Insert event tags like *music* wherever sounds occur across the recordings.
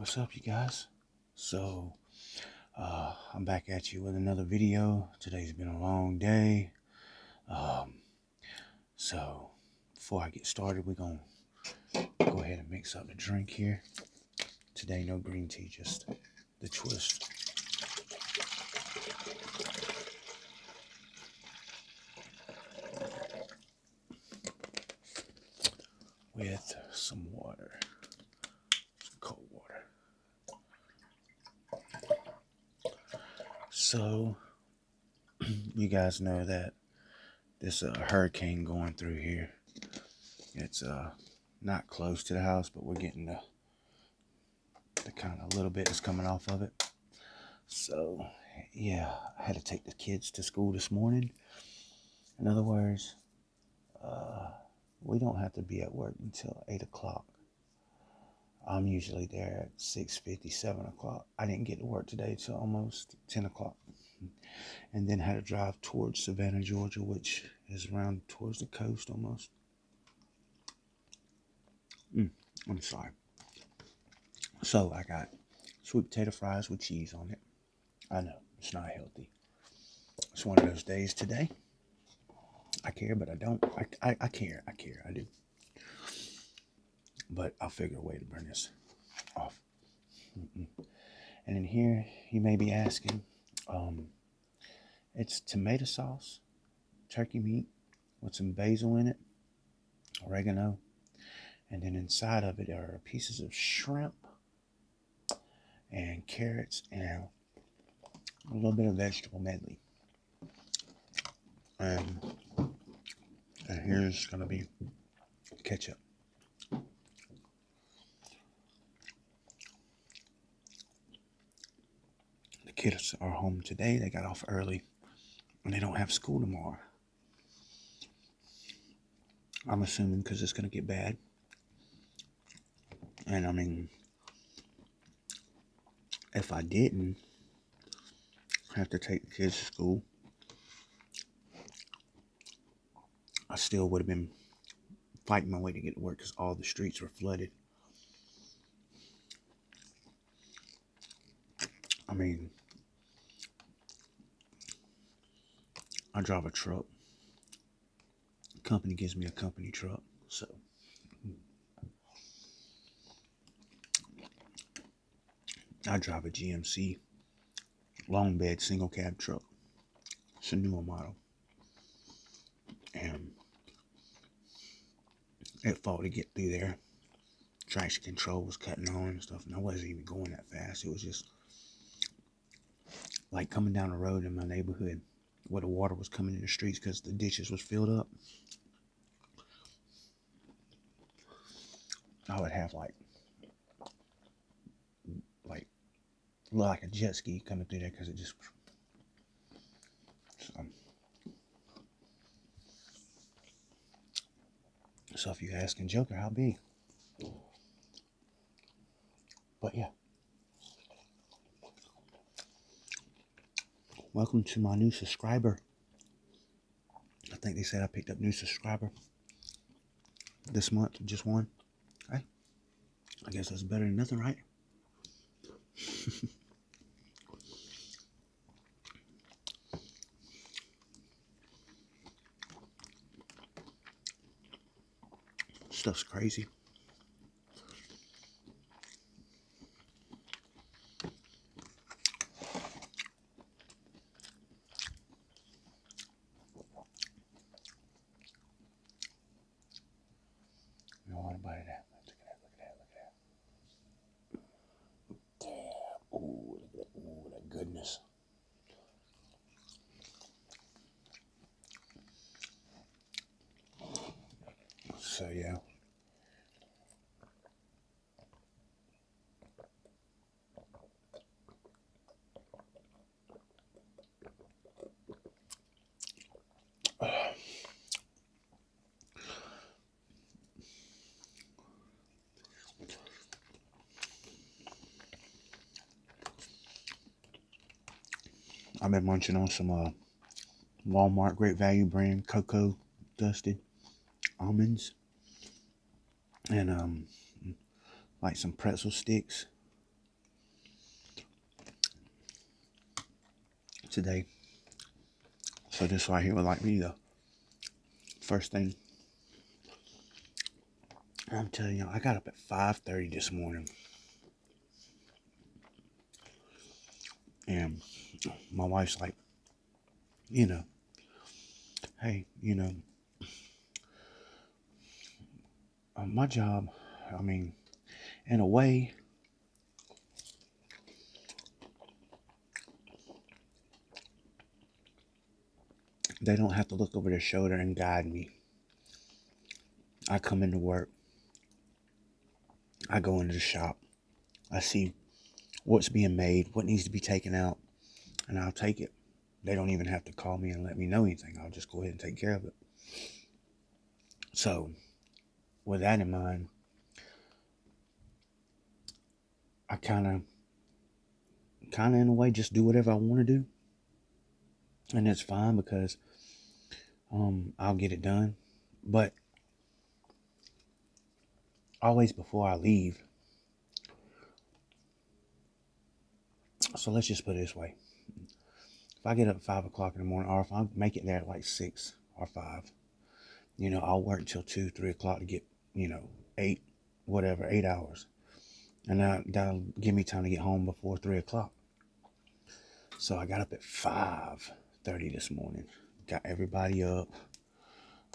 what's up, you guys? So, uh, I'm back at you with another video. Today's been a long day. Um, so, before I get started, we're going to go ahead and mix up the drink here. Today, no green tea, just the twist. With some water, some cold water. So, *clears throat* you guys know that this uh, hurricane going through here. It's uh not close to the house, but we're getting the the kind of little bit that's coming off of it. So, yeah, I had to take the kids to school this morning. In other words, uh, we don't have to be at work until 8 o'clock. I'm usually there at 6.50, 7 o'clock. I didn't get to work today till almost 10 o'clock. And then had to drive towards Savannah, Georgia, which is around towards the coast almost. Mm, I'm sorry. So I got sweet potato fries with cheese on it. I know, it's not healthy. It's one of those days today. I care, but I don't. I, I, I care. I care. I do. But I'll figure a way to burn this off. And in here, you may be asking, um, it's tomato sauce, turkey meat with some basil in it, oregano, and then inside of it are pieces of shrimp and carrots and a little bit of vegetable medley. And, and here's going to be ketchup. Kids are home today. They got off early and they don't have school tomorrow. I'm assuming because it's going to get bad. And I mean, if I didn't have to take the kids to school, I still would have been fighting my way to get to work because all the streets were flooded. I mean, I drive a truck. Company gives me a company truck, so. I drive a GMC long bed single cab truck. It's a newer model. And it fought to get through there. Traction control was cutting on and stuff, and I wasn't even going that fast. It was just like coming down the road in my neighborhood where the water was coming in the streets because the ditches was filled up. I would have like like like a jet ski coming through there because it just so, so if you're asking Joker how big but yeah welcome to my new subscriber. I think they said I picked up new subscriber this month just one. Okay I guess that's better than nothing right? *laughs* Stuff's crazy. I've been munching on some uh, Walmart Great Value brand cocoa dusted almonds and um, like some pretzel sticks today. So this right here would like be the first thing. I'm telling you, I got up at 5.30 this morning. And my wife's like, you know, hey, you know, uh, my job, I mean, in a way, they don't have to look over their shoulder and guide me. I come into work. I go into the shop. I see what's being made, what needs to be taken out, and I'll take it. They don't even have to call me and let me know anything. I'll just go ahead and take care of it. So, with that in mind, I kind of, kind of in a way, just do whatever I want to do. And it's fine because um, I'll get it done. But always before I leave, so let's just put it this way. If I get up at 5 o'clock in the morning, or if I make it there at like 6 or 5, you know, I'll work until 2, 3 o'clock to get, you know, 8, whatever, 8 hours. And that, that'll give me time to get home before 3 o'clock. So I got up at 5.30 this morning. Got everybody up.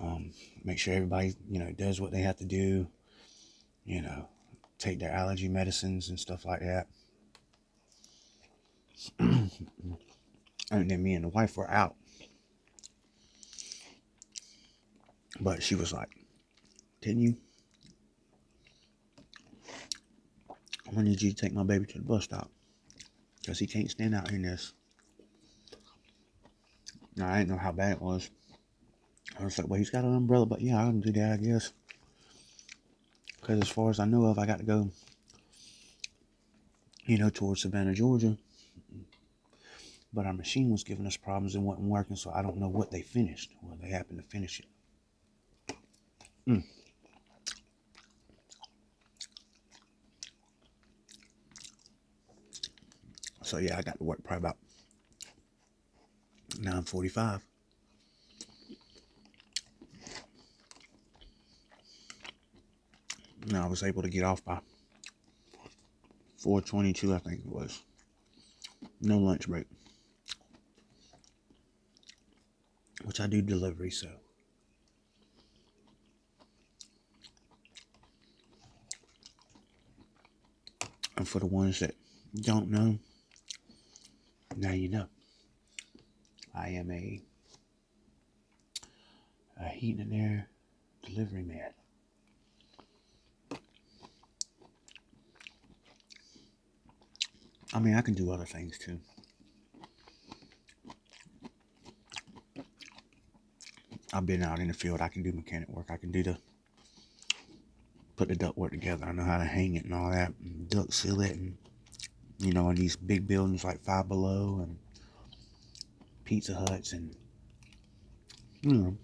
Um, make sure everybody, you know, does what they have to do. You know, take their allergy medicines and stuff like that. *clears throat* and then me and the wife were out. But she was like, Can you? I'm gonna need you to take my baby to the bus stop. Because he can't stand out in this. Now, I didn't know how bad it was. I was like, well, he's got an umbrella, but yeah, I can do that, I guess. Because as far as I know of, I got to go, you know, towards Savannah, Georgia. But our machine was giving us problems and wasn't working, so I don't know what they finished. Well, they happened to finish it. Mm. So yeah, I got to work probably about 9.45. And I was able to get off by 4.22, I think it was. No lunch break. Which I do delivery, so. And for the ones that don't know, now you know. I am a, a heat and air delivery man. I mean, I can do other things too. I've been out in the field. I can do mechanic work. I can do the put the duct work together. I know how to hang it and all that, and duct seal it, and you know, in these big buildings like Five Below and Pizza Huts and you know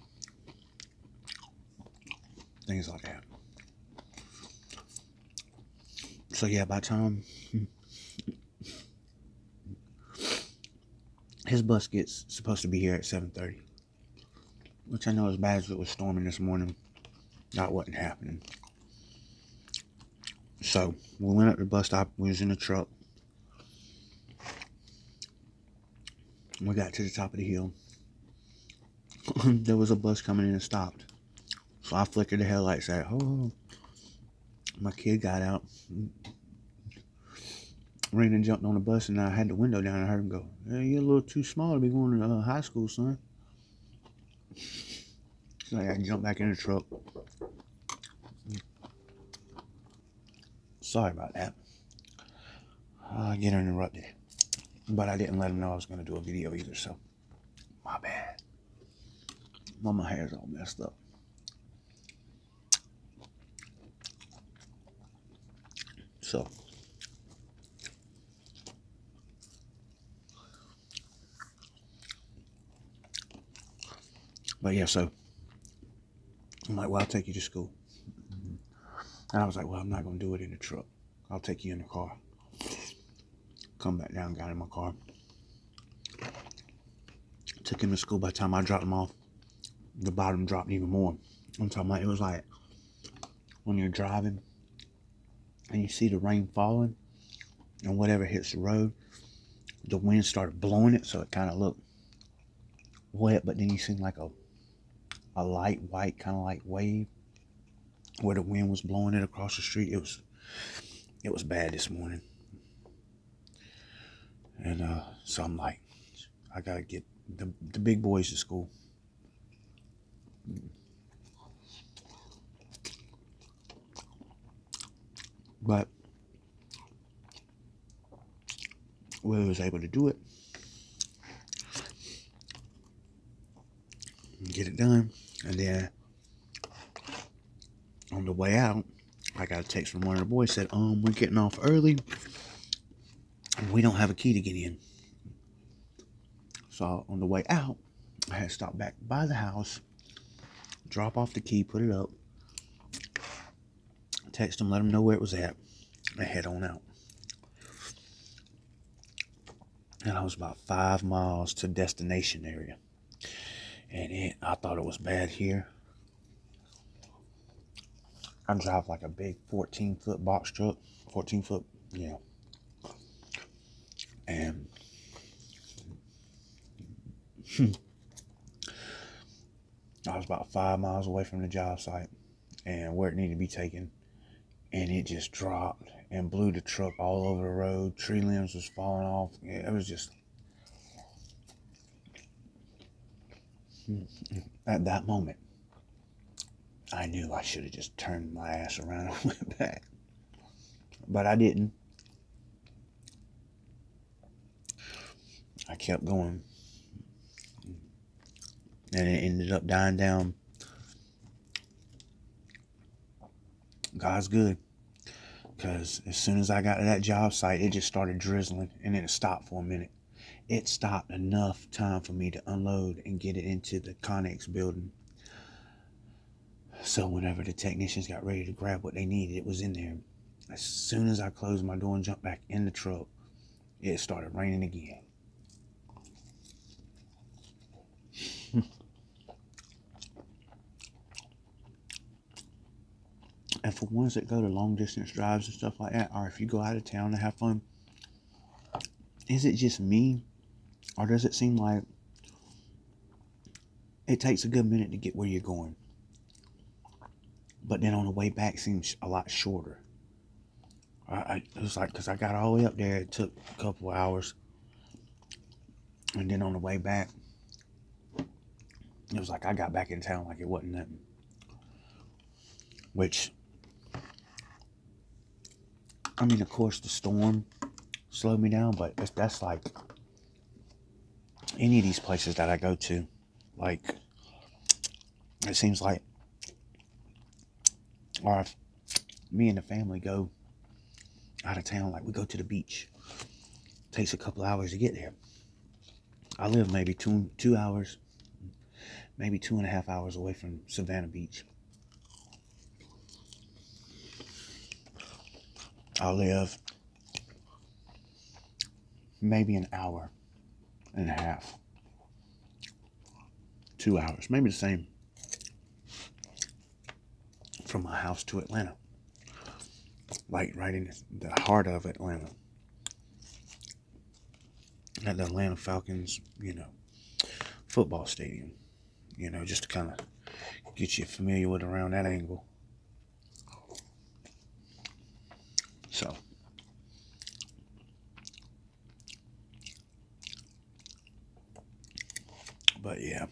things like that. So yeah, by time his bus gets supposed to be here at 7:30 which I know as bad as it was storming this morning, that wasn't happening. So we went up the bus stop. We was in the truck. We got to the top of the hill. *laughs* there was a bus coming in and stopped. So I flickered the headlights at. Oh, my kid got out, ran and jumped on the bus, and I had the window down. I heard him go, "Hey, you're a little too small to be going to uh, high school, son." So I gotta jump back in the truck. Sorry about that. I get interrupted. But I didn't let him know I was gonna do a video either, so my bad. Well, my hair's all messed up. So But yeah, so I'm like, well, I'll take you to school. And I was like, well, I'm not going to do it in the truck. I'll take you in the car. Come back down, got in my car. took him to school. By the time I dropped him off, the bottom dropped even more. I'm talking about it was like when you're driving and you see the rain falling and whatever hits the road, the wind started blowing it, so it kind of looked wet, but then you seen like a a light white kind of like wave where the wind was blowing it across the street. It was it was bad this morning. And uh, so I'm like, I gotta get the, the big boys to school. But we was able to do it. Get it done. And then on the way out, I got a text from one of the boys said, um, we're getting off early. And we don't have a key to get in. So on the way out, I had to stop back by the house, drop off the key, put it up, text them, let them know where it was at, and head on out. And I was about five miles to destination area. And it, I thought it was bad here. I drive like a big 14 foot box truck, 14 foot, yeah. And I was about five miles away from the job site and where it needed to be taken. And it just dropped and blew the truck all over the road. Tree limbs was falling off. It was just at that moment I knew I should have just turned my ass around and *laughs* went back. But I didn't. I kept going. And it ended up dying down. God's good. Because as soon as I got to that job site, it just started drizzling and then it stopped for a minute. It stopped enough time for me to unload and get it into the Connex building so whenever the technicians got ready to grab what they needed, it was in there. As soon as I closed my door and jumped back in the truck, it started raining again. *laughs* and for ones that go to long distance drives and stuff like that, or if you go out of town to have fun, is it just me? Or does it seem like it takes a good minute to get where you're going? but then on the way back seems a lot shorter. I, I it was like because I got all the way up there, it took a couple hours, and then on the way back, it was like I got back in town like it wasn't nothing. Which, I mean, of course, the storm slowed me down, but that's, that's like any of these places that I go to, like it seems like or if me and the family go out of town, like we go to the beach, it takes a couple hours to get there. I live maybe two two hours, maybe two and a half hours away from Savannah Beach. I live maybe an hour and a half, two hours, maybe the same from my house to Atlanta. Like right in the heart of Atlanta. At the Atlanta Falcons, you know, football stadium. You know, just to kind of get you familiar with around that angle. So. But yeah,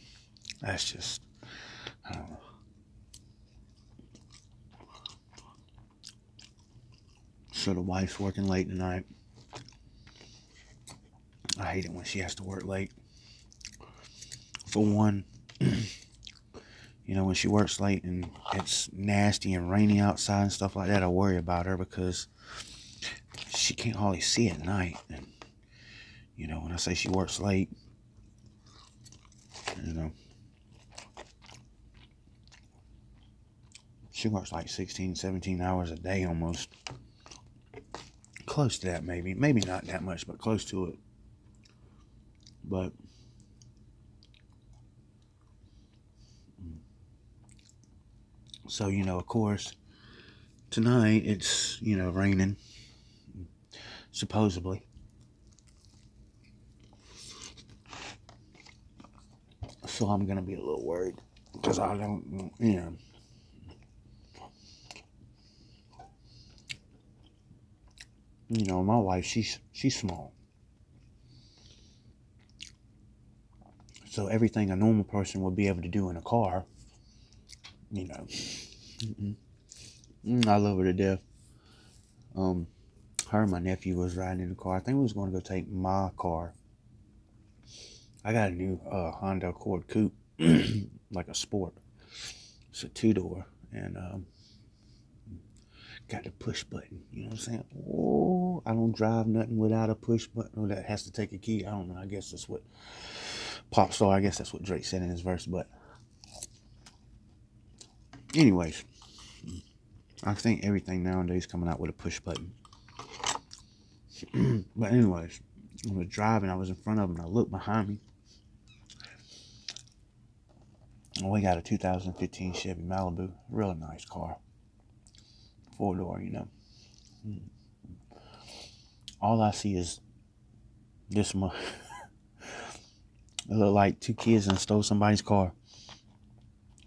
that's just, I don't know. So the wife's working late tonight. I hate it when she has to work late. For one, *clears throat* you know, when she works late and it's nasty and rainy outside and stuff like that, I worry about her because she can't hardly see at night. And, you know, when I say she works late, you know. She works like 16, 17 hours a day almost. Close to that, maybe. Maybe not that much, but close to it. But So, you know, of course, tonight it's, you know, raining, supposedly. So I'm to be a little worried because I don't, you know. You know, my wife, she's she's small. So everything a normal person would be able to do in a car, you know, mm I love her to death. Um, her and my nephew was riding in the car. I think we was going to go take my car. I got a new uh, Honda Accord Coupe, *clears throat* like a sport. It's a two door, and um, got the push button. You know what I'm saying? Oh, I don't drive nothing without a push button. Oh, that has to take a key. I don't know. I guess that's what pop star. I guess that's what Drake said in his verse. But, anyways, I think everything nowadays coming out with a push button. *clears throat* but anyways, I was driving. I was in front of him. I looked behind me. And we got a 2015 Chevy Malibu. Really nice car. Four door, you know. Hmm. All I see is this much. It looked like two kids and stole somebody's car.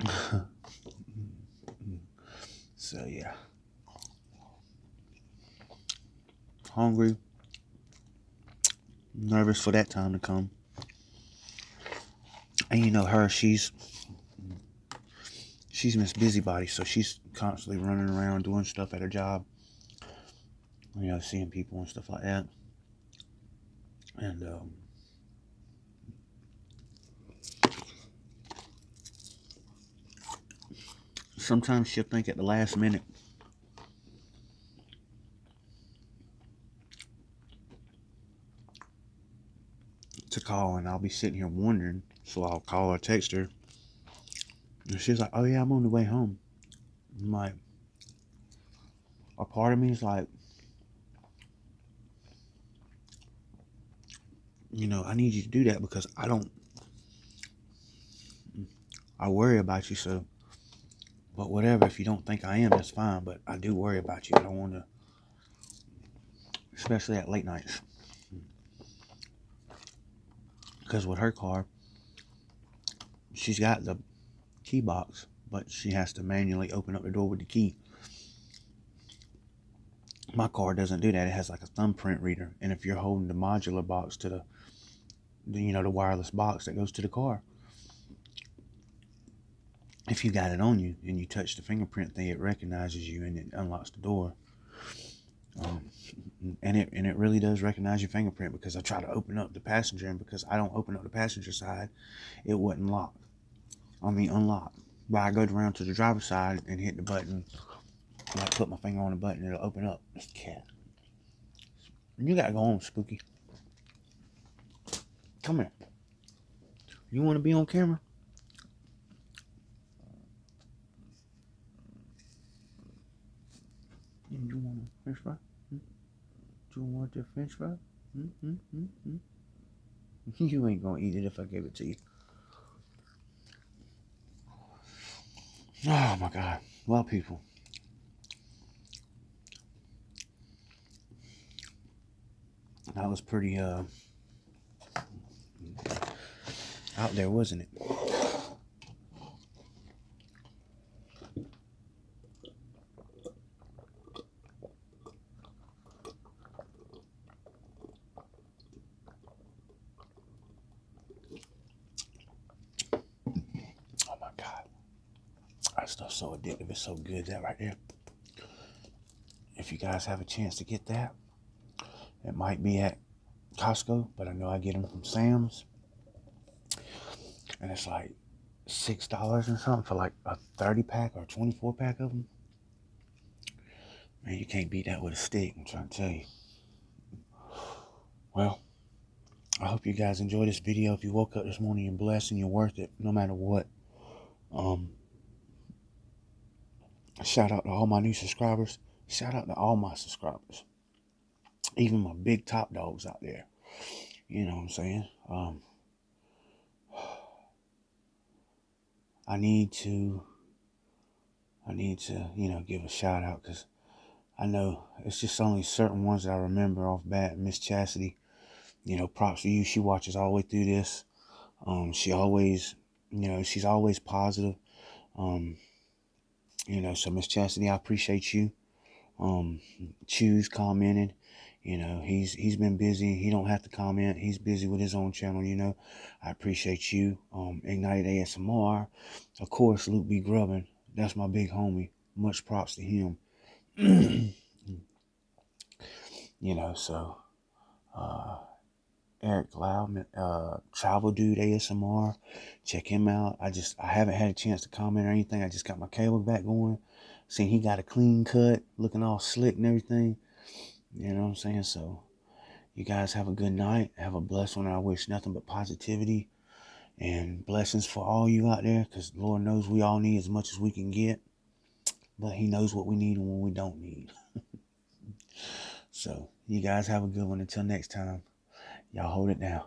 *laughs* so yeah. Hungry. Nervous for that time to come. And you know her, she's she's Miss Busybody, so she's constantly running around doing stuff at her job. You know, seeing people and stuff like that. And um sometimes she'll think at the last minute to call and I'll be sitting here wondering so I'll call or text her and she's like oh yeah I'm on the way home I'm like a part of me is like you know I need you to do that because I don't I worry about you so but whatever, if you don't think I am, that's fine. But I do worry about you. I don't want to, especially at late nights. Because with her car, she's got the key box, but she has to manually open up the door with the key. My car doesn't do that. It has like a thumbprint reader. And if you're holding the modular box to the, the you know, the wireless box that goes to the car, if you got it on you and you touch the fingerprint thing, it recognizes you and it unlocks the door. Um, and it and it really does recognize your fingerprint because I try to open up the passenger and because I don't open up the passenger side, it wouldn't lock. I mean unlock. But I go around to the driver's side and hit the button. And I put my finger on the button, it'll open up. It's cat. You gotta go home, Spooky. Come here. You want to be on camera? You want a french fry? Hmm? Do you want the french fry? Hmm? Hmm? Hmm? Hmm? *laughs* You ain't gonna eat it if I give it to you. Oh my god. Well, people. That was pretty, uh, out there, wasn't it? Stuff's so addictive. It's so good, that right there. If you guys have a chance to get that, it might be at Costco, but I know I get them from Sam's. And it's like $6 or something for like a 30 pack or 24 pack of them. Man, you can't beat that with a stick, I'm trying to tell you. Well, I hope you guys enjoyed this video. If you woke up this morning and blessed and you're worth it, no matter what. Um, Shout out to all my new subscribers. Shout out to all my subscribers. Even my big top dogs out there. You know what I'm saying? Um, I need to I need to, you know, give a shout out because I know it's just only certain ones that I remember off bat. Miss Chastity, you know, props to you. She watches all the way through this. Um, she always, you know, she's always positive. Um, you know, so Miss Chastity, I appreciate you. Um, choose commenting. You know, he's he's been busy. He don't have to comment. He's busy with his own channel. You know, I appreciate you. Um, Ignited ASMR, of course. Luke B. Grubbin, that's my big homie. Much props to him. *clears throat* you know, so uh, Eric Loudman, uh, Travel Dude ASMR, check him out. I just I haven't had a chance to comment or anything. I just got my cable back going. Seeing he got a clean cut, looking all slick and everything. You know what I'm saying? So you guys have a good night. Have a blessed one. I wish nothing but positivity and blessings for all you out there because Lord knows we all need as much as we can get. But He knows what we need and what we don't need. *laughs* so you guys have a good one. Until next time, y'all hold it down.